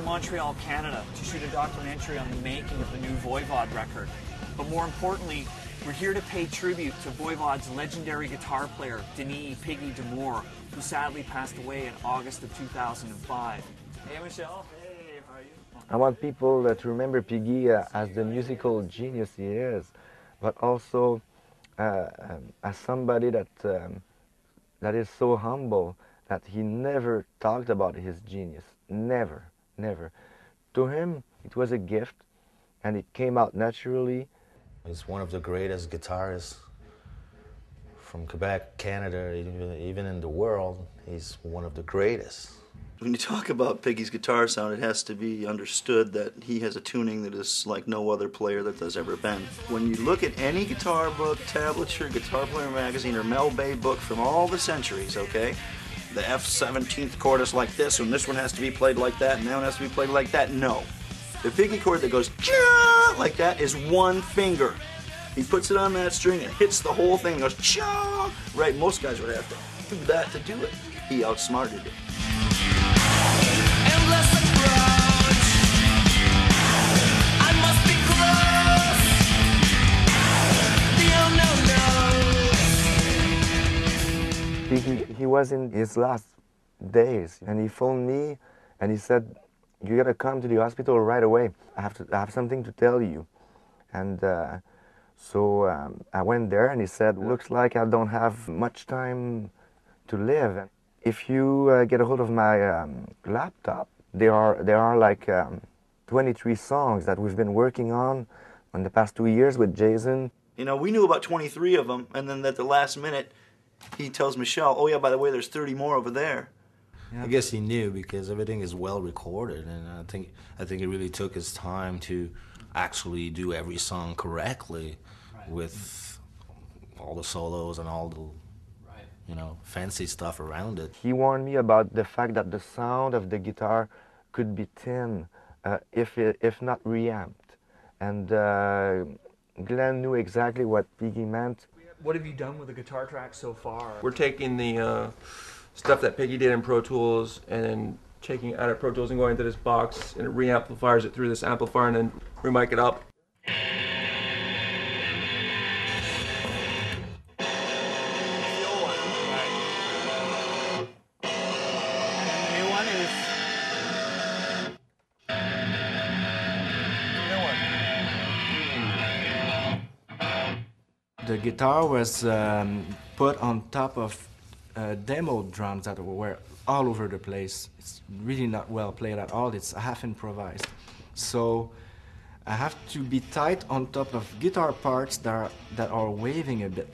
Montreal, Canada to shoot a documentary on the making of the new Voivod record. But more importantly, we're here to pay tribute to Voivod's legendary guitar player, Denis Piggy D'Amour, who sadly passed away in August of 2005. Hey, Michel. Hey, how are you? I want people uh, to remember Piggy uh, as the musical genius he is, but also uh, um, as somebody that um, that is so humble that he never talked about his genius. Never, never. To him, it was a gift, and it came out naturally. He's one of the greatest guitarists from Quebec, Canada, even, even in the world. He's one of the greatest. When you talk about Piggy's guitar sound, it has to be understood that he has a tuning that is like no other player that there's ever been. When you look at any guitar book, tablature, guitar player magazine, or Mel Bay book from all the centuries, okay, the F17th chord is like this, and this one has to be played like that, and that one has to be played like that. No. The Piggy chord that goes like that is one finger. He puts it on that string and hits the whole thing and goes cha. Right, most guys would have to do that to do it. He outsmarted it. Was in his last days, and he phoned me, and he said, "You gotta come to the hospital right away. I have to I have something to tell you." And uh, so um, I went there, and he said, "Looks like I don't have much time to live. And If you uh, get a hold of my um, laptop, there are there are like um, 23 songs that we've been working on in the past two years with Jason. You know, we knew about 23 of them, and then at the last minute, he tells Michel, "Oh yeah, by the way, there's 30 more over there." I guess he knew because everything is well recorded, and I think I think he really took his time to actually do every song correctly, with all the solos and all the you know fancy stuff around it. He warned me about the fact that the sound of the guitar could be thin uh, if it, if not reamped, and uh, Glenn knew exactly what Piggy meant. What have you done with the guitar track so far? We're taking the uh, stuff that Piggy did in Pro Tools and then taking it out of Pro Tools and going into this box and it reamplifiers it through this amplifier and then remic it up. The guitar was um, put on top of uh, demo drums that were all over the place. It's really not well played at all. It's half improvised. So I have to be tight on top of guitar parts that are, that are waving a bit.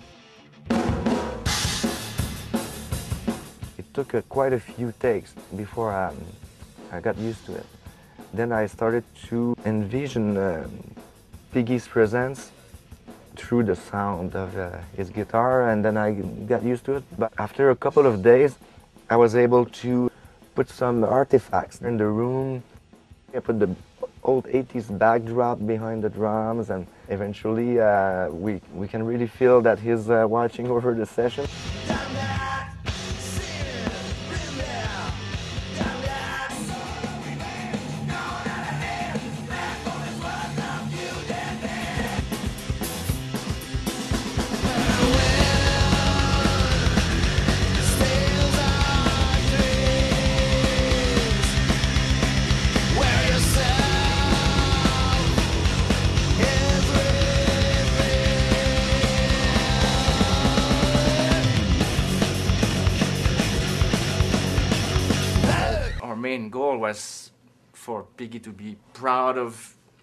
It took uh, quite a few takes before um, I got used to it. Then I started to envision um Piggy's presence through the sound of uh, his guitar, and then I got used to it. But after a couple of days, I was able to put some artifacts in the room. I put the old 80s backdrop behind the drums, and eventually uh, we, we can really feel that he's uh, watching over the session. Main goal was for Piggy to be proud of,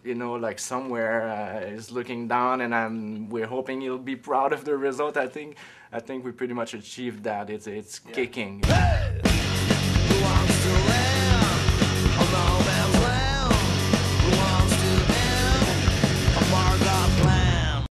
you know, like somewhere uh, is looking down, and I'm, we're hoping he'll be proud of the result. I think, I think we pretty much achieved that. It's, it's kicking. Who